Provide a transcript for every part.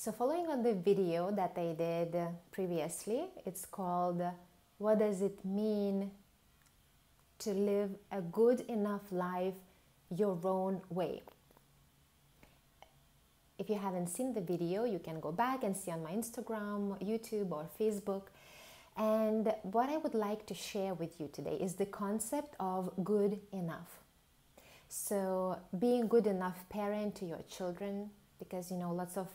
So, following on the video that I did previously, it's called What Does It Mean to Live a Good Enough Life Your Own Way? If you haven't seen the video, you can go back and see on my Instagram, YouTube, or Facebook. And what I would like to share with you today is the concept of good enough. So, being good enough parent to your children, because you know, lots of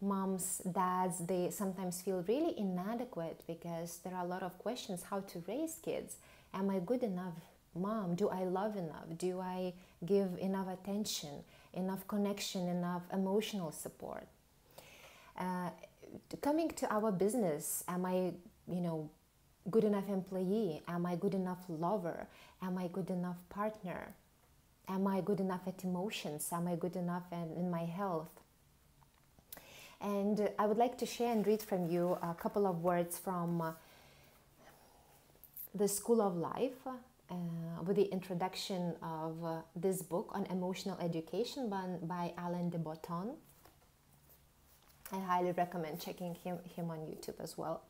moms, dads, they sometimes feel really inadequate because there are a lot of questions how to raise kids. Am I good enough mom? Do I love enough? Do I give enough attention, enough connection, enough emotional support? Uh, coming to our business, am I, you know, good enough employee? Am I good enough lover? Am I good enough partner? Am I good enough at emotions? Am I good enough in, in my health? And I would like to share and read from you a couple of words from uh, the School of Life uh, with the introduction of uh, this book on emotional education by, by de Botton. I highly recommend checking him, him on YouTube as well.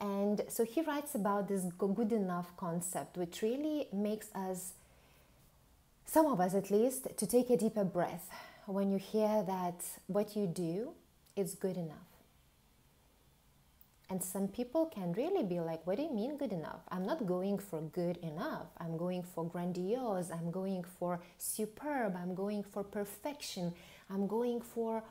And so he writes about this good enough concept, which really makes us, some of us at least, to take a deeper breath when you hear that what you do is good enough. And some people can really be like, what do you mean good enough? I'm not going for good enough. I'm going for grandiose. I'm going for superb. I'm going for perfection. I'm going for,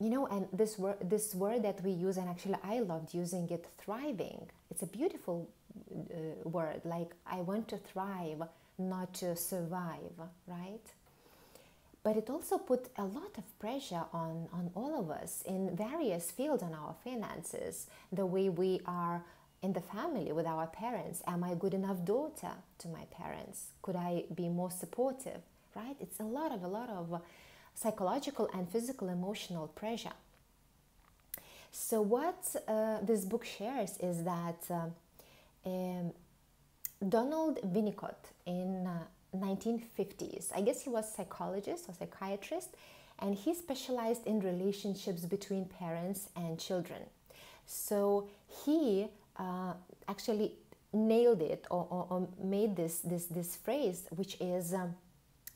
you know, and this word, this word that we use, and actually I loved using it, thriving. It's a beautiful uh, word. Like, I want to thrive, not to survive, right? But it also put a lot of pressure on, on all of us in various fields on our finances, the way we are in the family with our parents. Am I a good enough daughter to my parents? Could I be more supportive? Right? It's a lot of a lot of psychological and physical emotional pressure. So what uh, this book shares is that uh, um, Donald Winnicott in uh, 1950s. I guess he was psychologist or psychiatrist, and he specialized in relationships between parents and children. So he uh, actually nailed it or, or, or, made this, this, this phrase, which is um,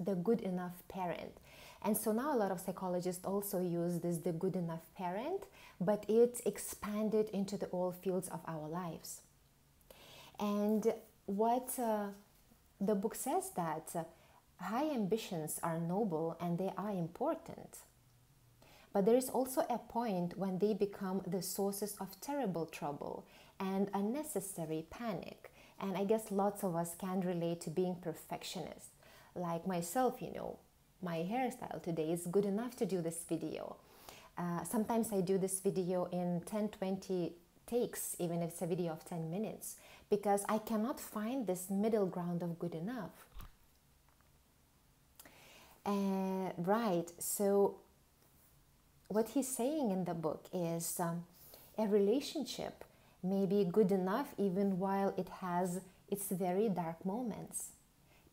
the good enough parent. And so now a lot of psychologists also use this the good enough parent, but it's expanded into the all fields of our lives. And what uh, the book says that high ambitions are noble and they are important. But there is also a point when they become the sources of terrible trouble and unnecessary panic. And I guess lots of us can relate to being perfectionists. Like myself, you know, my hairstyle today is good enough to do this video. Uh, sometimes I do this video in 10 20 takes, even if it's a video of 10 minutes because I cannot find this middle ground of good enough. Uh, right, so what he's saying in the book is um, a relationship may be good enough even while it has its very dark moments.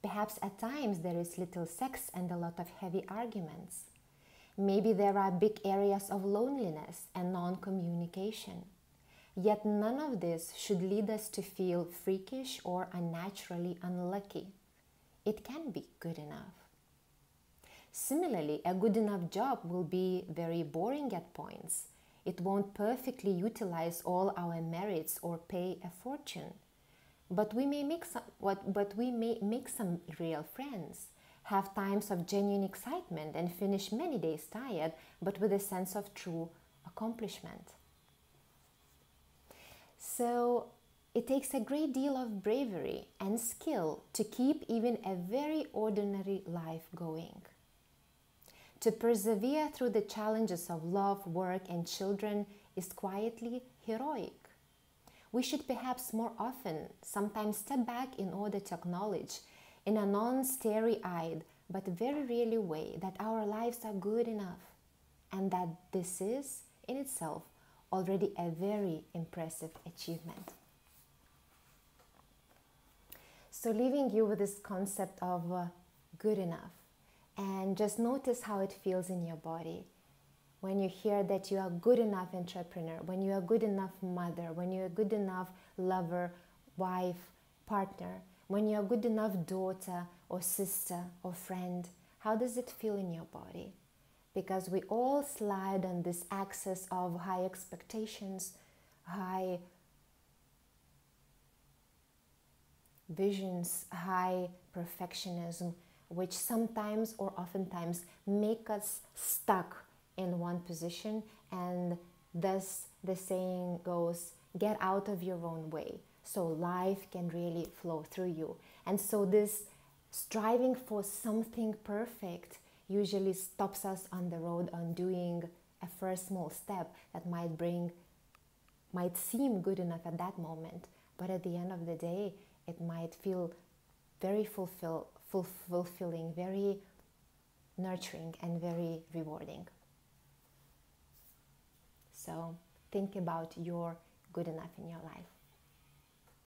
Perhaps at times there is little sex and a lot of heavy arguments. Maybe there are big areas of loneliness and non communication. Yet none of this should lead us to feel freakish or unnaturally unlucky. It can be good enough. Similarly, a good enough job will be very boring at points. It won't perfectly utilize all our merits or pay a fortune. But we may make some, but we may make some real friends, have times of genuine excitement, and finish many days tired, but with a sense of true accomplishment. So it takes a great deal of bravery and skill to keep even a very ordinary life going. To persevere through the challenges of love, work, and children is quietly heroic. We should perhaps more often sometimes step back in order to acknowledge, in a non starry eyed but very really way, that our lives are good enough and that this is, in itself, already a very impressive achievement. So, leaving you with this concept of uh, good enough, and just notice how it feels in your body. when you hear that you are good enough entrepreneur, when you are good enough mother, when you are good enough lover, wife, partner, when you are good enough daughter or sister or friend, how does it feel in your body? Because we all slide on this axis of high expectations, high visions, high perfectionism, which sometimes or oftentimes make us stuck in one position and thus the saying goes get out of your own way so life can really flow through you. And so this striving for something perfect usually stops us on the road on doing a first small step that might bring might seem good enough at that moment but at the end of the day it might feel very fulfill, fulfilling very nurturing and very rewarding so think about your good enough in your life.